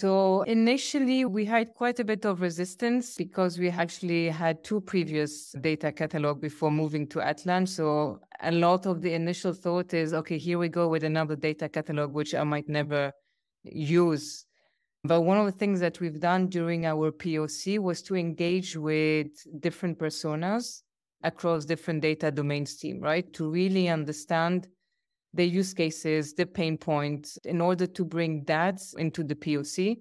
So initially, we had quite a bit of resistance because we actually had two previous data catalog before moving to Atlan. So a lot of the initial thought is, okay, here we go with another data catalog, which I might never use. But one of the things that we've done during our POC was to engage with different personas across different data domains team, right? To really understand the use cases, the pain points, in order to bring that into the POC.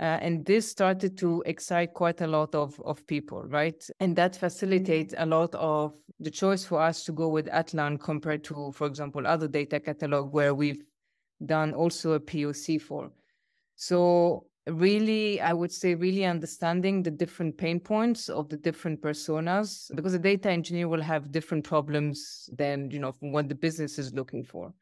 Uh, and this started to excite quite a lot of, of people, right? And that facilitates a lot of the choice for us to go with Atlan compared to, for example, other data catalog where we've done also a POC for. So really i would say really understanding the different pain points of the different personas because a data engineer will have different problems than you know what the business is looking for.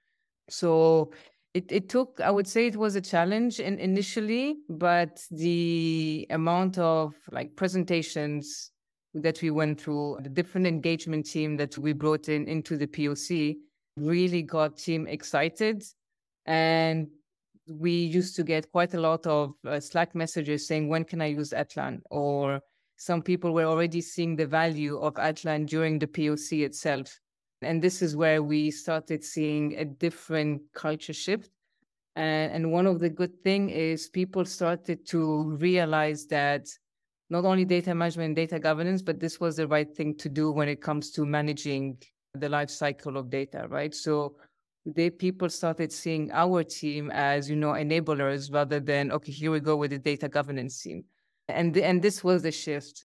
So it, it took i would say it was a challenge in, initially but the amount of like presentations that we went through the different engagement team that we brought in into the poc really got team excited. And we used to get quite a lot of uh, Slack messages saying, when can I use Atlan? Or some people were already seeing the value of Atlan during the POC itself. And this is where we started seeing a different culture shift. And, and one of the good thing is people started to realize that not only data management and data governance, but this was the right thing to do when it comes to managing the life cycle of data, right? So they people started seeing our team as you know enablers rather than okay here we go with the data governance team. And and this was the shift